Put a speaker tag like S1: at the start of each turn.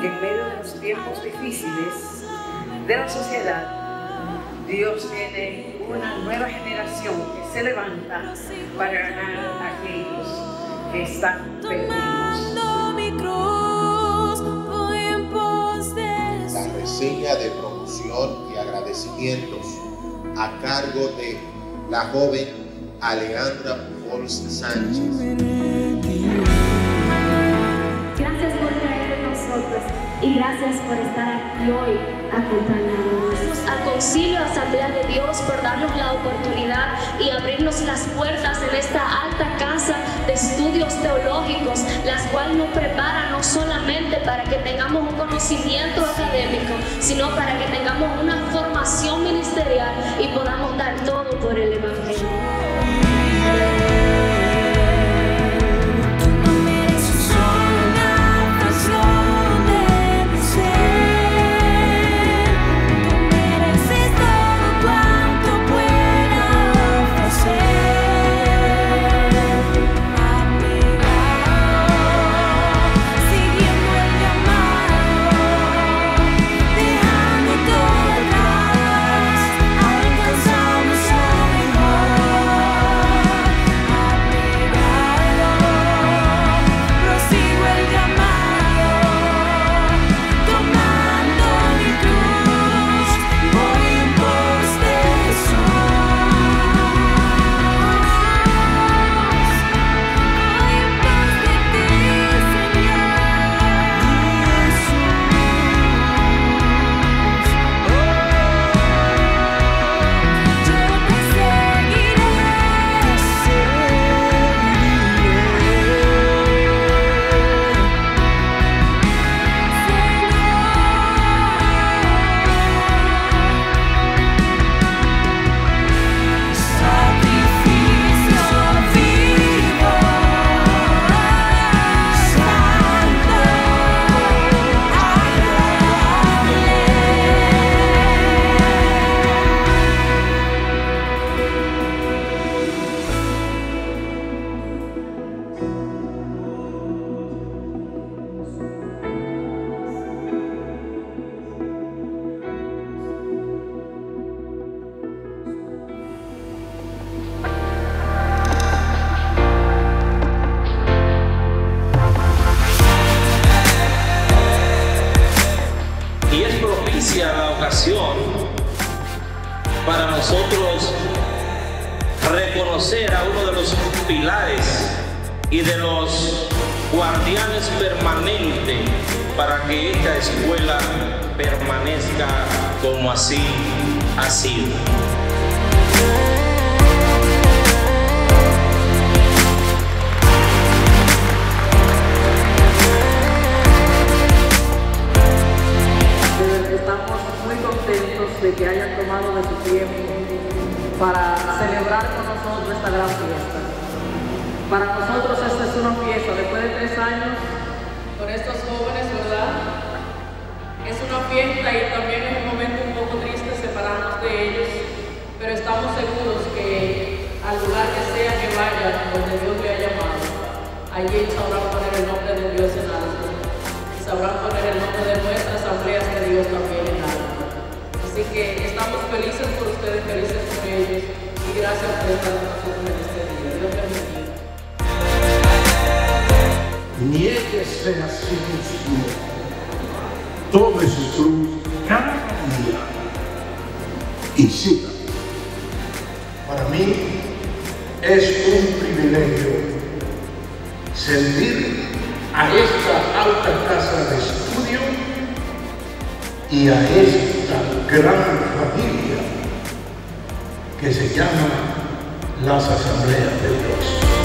S1: que en medio de los tiempos difíciles de la sociedad, Dios tiene una nueva generación que se levanta para ganar a aquellos que están perdidos.
S2: La reseña de promoción y agradecimientos a cargo de la joven Alejandra Pujols Sánchez.
S3: Gracias por estar aquí hoy acompañándonos.
S4: Al Concilio Asamblea de Dios por darnos la oportunidad y abrirnos las puertas en esta alta casa de estudios teológicos, las cuales nos preparan no solamente para que tengamos un conocimiento académico, sino para que tengamos una formación ministerial y podamos dar todo por el Evangelio.
S5: Nosotros reconocer a uno de los pilares y de los guardianes permanentes para que esta escuela permanezca como así ha sido.
S1: Para nosotros esta es una fiesta, después de tres años con estos jóvenes, ¿verdad? Es una fiesta y también es un momento un poco triste separarnos de ellos, pero estamos seguros que al lugar que sea que vayan, donde Dios le ha llamado, allí sabrán poner el nombre de Dios en alto y sabrán poner el nombre de nuestras asambleas de Dios también en alto. Así que estamos felices por ustedes, felices por ellos y gracias por estar con nosotros
S6: Niéguese a sí mismo. Tome su cruz cada día y siga. Para mí es un privilegio servir a esta alta casa de estudio y a esta gran familia que se llama las Asambleas de Dios.